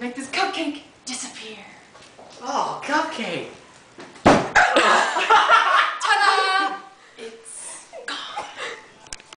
Make this cupcake disappear. Oh, cupcake.